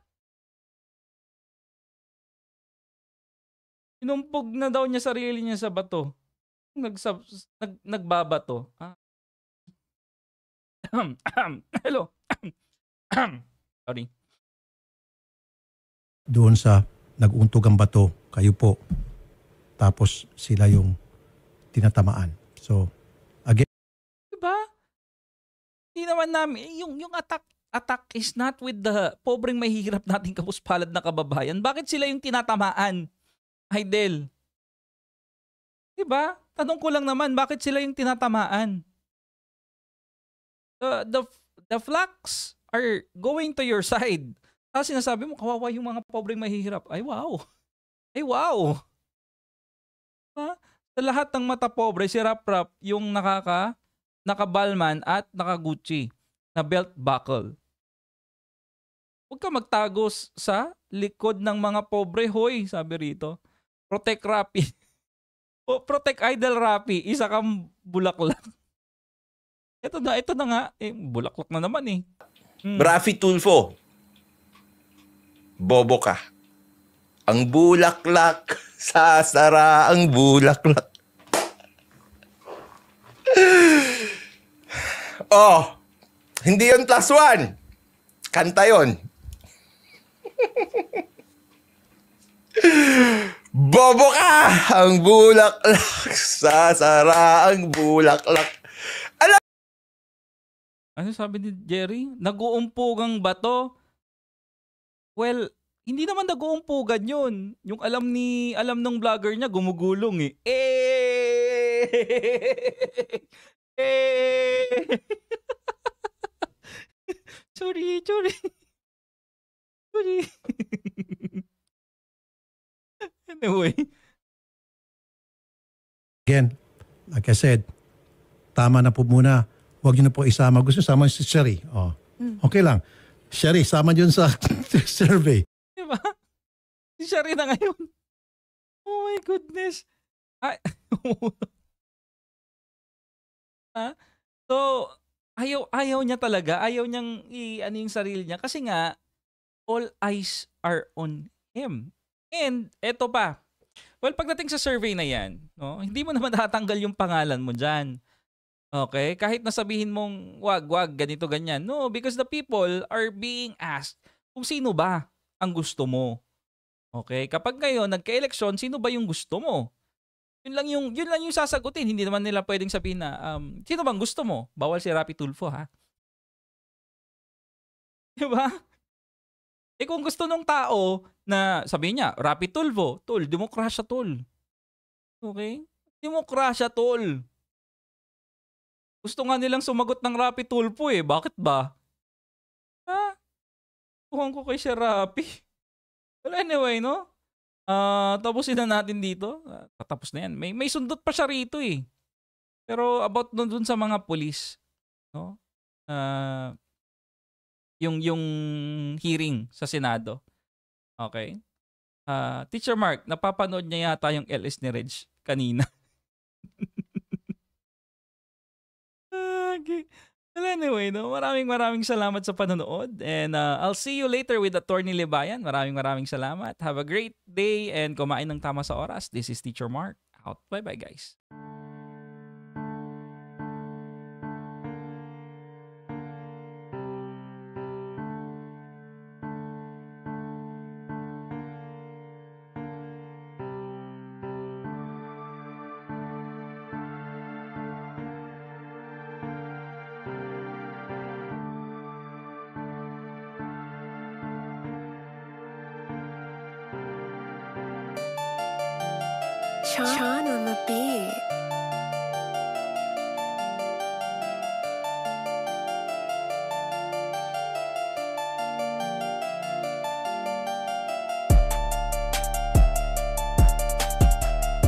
Inumpog na daw niya sarili niya sa bato. Nagsab, nag, nagbabato. Ah. Hello. Sorry. doon sa nag-untog ang bato. Kayo po. Tapos sila yung tinatamaan. So, naman namin, eh, yung, yung attack, attack is not with the pobreng mahihirap nating kapuspalad na kababayan. Bakit sila yung tinatamaan? Idel. Diba? Tanong ko lang naman, bakit sila yung tinatamaan? The, the, the flocks are going to your side. Tapos sinasabi mo, kawawa yung mga pobreng mahihirap. Ay, wow. Ay, wow. Ha? Sa lahat ng mata pobre, si Rap Rap yung nakaka, naka-Balman at naka-Gucci na belt buckle. Huwag ka magtago sa likod ng mga pobre, hoy, sabi rito. Protect Rappi. o, protect Idol Rappi. Isa kang bulaklak. Ito na, ito na nga. Eh, bulaklak na naman eh. Hmm. Rafi Tulfo. Bobo ka. Ang bulaklak, sasara ang bulaklak. oh, hindi yon plus one. Kanta yon. Bobo ka! Ang bulaklak, sasara ang bulaklak. Ano sabi ni Jerry? Nag-uumpugang bato? Well, hindi naman nag-uumpugan yun. Yung alam ni, alam ng vlogger niya, gumugulong eh. Eh! eh! Sorry, sorry. Sorry. anyway. again, like I said, tama na po muna. Huwag niyo na po isama. Gusto sama si Sherry. Oh. Okay lang. Sherry, sama yun sa survey. Di ba? Si rin na ngayon. Oh my goodness. Ay. ha? So, ayaw, ayaw niya talaga. Ayaw niyang i-ano yung sarili niya. Kasi nga, all eyes are on him. And, eto pa. Well, pagdating sa survey na yan, no, hindi mo naman tatanggal yung pangalan mo dyan. Okay? Kahit nasabihin mong wag, wag, ganito, ganyan. No, because the people are being asked kung sino ba ang gusto mo. Okay? Kapag ngayon, nagka-eleksyon, sino ba yung gusto mo? Yun lang yung, yun lang yung sasagutin. Hindi naman nila pwedeng sabihin na, um, sino bang gusto mo? Bawal si Rapi Tulfo, ha? Diba? Eh kung gusto nung tao na sabihin niya, Rapi Tulfo, tol, demokrasya tol. Okay? Demokrasya tol. Gusto nga nilang sumagot ng Rapi Tulfo eh. Bakit ba? Ha? Kuhan ko kay Sir Rapi. Well, anyway, no? Ah, tapusin na natin dito. Uh, tapos na yan. May, may sundot pa siya rito eh. Pero about dun, dun sa mga pulis, no? Ah, yung yung hearing sa Senado. Okay? Ah, Teacher Mark, napapanood niya yata yung LS ni Reg kanina. Well, anyway, no, maraming maraming salamat sa panonood and uh, I'll see you later with Attorney Libayan. Maraming maraming salamat. Have a great day and kumain ng tama sa oras. This is Teacher Mark. Out. Bye-bye, guys.